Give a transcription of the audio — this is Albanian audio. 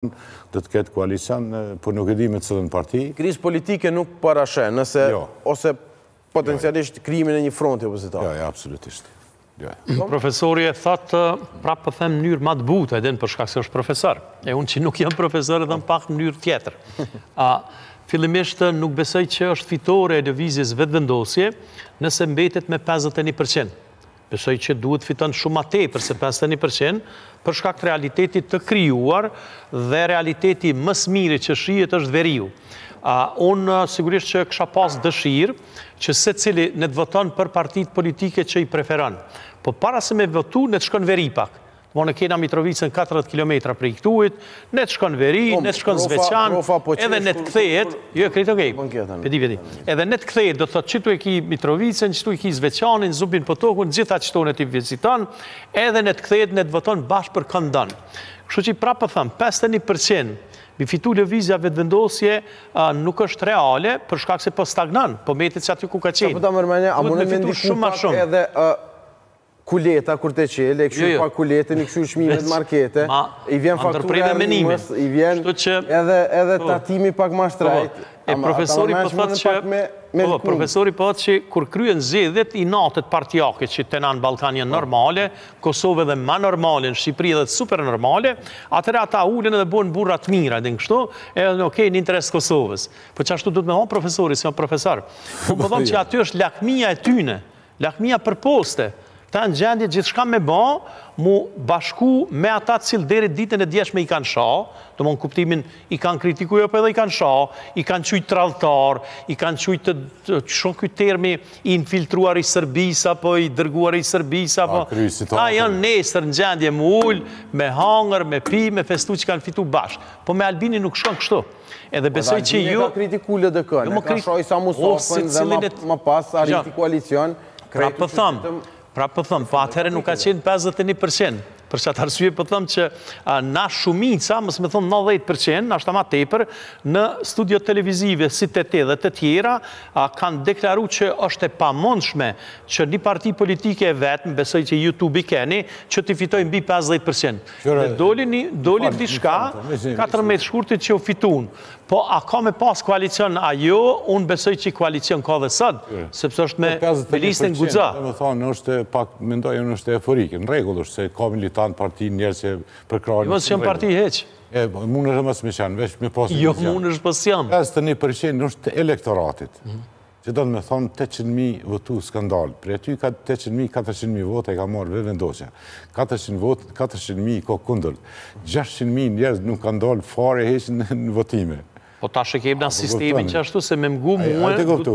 do të ketë koalicion, por nuk e di me cilën parti. Krizë politike nuk parasheh, nëse, jo. ose potencialisht krijimin e një fronti opozitar. Jo, jo, absolutisht. Jo. Po? Profesori e thot, prapë po them, n'mënyrë ma të butë, edhe për shkak se është profesor. E unë që nuk jam profesor, edhe pak në mënyrë tjetër. A fillimisht nuk besoj që është fitore e lëvizjes Vetëvendosje, nëse mbetet me 51%. Besoj që duhet të fiton shumë ma tepër se pesëdhjetë e një për qind, për shkak të realitetit të krijuar dhe realiteti më së miri që shihet është veriu. Unë sigurisht që kisha pas dëshirë që secili ne të votojnë për partitë politike që i preferon. Po para se me votu ne të shkojnë n'veri pak. Po ne e kena Mitrovicën katërdhjetë kilometra prej këtuit, ne të shkon n'veri, ne të shkon n'Zveçan, edhe ne të kthehet, jo krejt ok, vedi vedi, edhe ne të kthehet do të thotë qitu e ki Mitrovicën, qitu e ki Zveçanin, Zubin Potokun, të gjitha qëto ne t'i viziton, edhe ne të kthehet ne të voton bash për kënd don. Kështu që prap po them, pesëdhjetë e një për qind mi fitu Lëvizja Vetëvendosje nuk është reale për shkak se po stagnon, po metet qaty ku ka qenë. Çfarë po t'merr mendja, a mund të ndikojë shumë më shumë edhe kuleta kur ta çelë, e kqyr pak kuletën, i kqyr çmimet n'markete, i vjen faktura e rrimës, i vjen edhe po. tatimi pak ma shtrajt. Po, po. E profesori po thot që, po, profesori po thot që kur kryhen zgjedhjet inatet partiake që te na n'Ballkan janë normale, n'Kosovë edhe ma normale, në Shqipëri edhe super normale, atëherë ata ulen edhe bohen burra t'mirë, edhe kështu, edhe okej, në interes t'Kosovës. Po qashtu duhet me thonë profesori, se o profesor. Po po thot qaty është lakmia e tyne, Lakmia për poste, Këta janë n'gjendje gjithçka me ba, mu bashku me ata të cilët deri ditën e djeshme i kanë sha, domethënë n'kuptimin i kanë kritiku jo po edhe i kanë sha, i kanë qujtë tradhëtar, i kanë qujtë të shumë këtë termi i infiltruar i Serbisë apo i dërguar i Serbisë apo, këta janë nesër në gjendje mu ulë, me hangër, me pi, me festu që kanë fitu bashkë. Po me Albinin nuk shkon kështu. Edhe besoj që ju... Ka kritiku LDK-në, ka sha Isa Mustafën dhe më pas arriti koalicion. Prapë po thom, prapë po thom, po po atëherë nuk ka qenë 51%. Për qat arsye po thom që na shumica, mos me thonë 90%, ndoshta ma tepër, në studio televizive si T7 dhe të tjera, kanë deklaru që është e pamundshme që një parti politike e vetme, besoj që n'YouTube i keni, që të fitojë mbi 50% Dhe doli një, doli diçka, katërmbëdhjetë shkurtin që u fitu. Po, a ka me pas koalicion, a jo, unë besoj që koalicion ka edhe sot, sepse është me listën Guxo. Domethonë, është pak, mendoj, unë është euforike, në rregull është, se ka militantë partie, njerëz që përkrahin. Jo, s'jam n'parti hiç. E, mundesh mos me qenë, veç me pasë. Jo, mundesh mos jam. 51% e elektoratit. Që do të me thonë tetëqind mijë votues kanë dalë. Prej aty ka tetëqind mijë, katërqind mijë vota i ka marrë Vetëvendosja. Katërqind votë, katërqind mijë ka kundër. Gjashtëqind mijë njerëz nuk kanë dalë fare heç në votime. Po tash e kemi na sistemin qashtu se me m'kuptu duhet me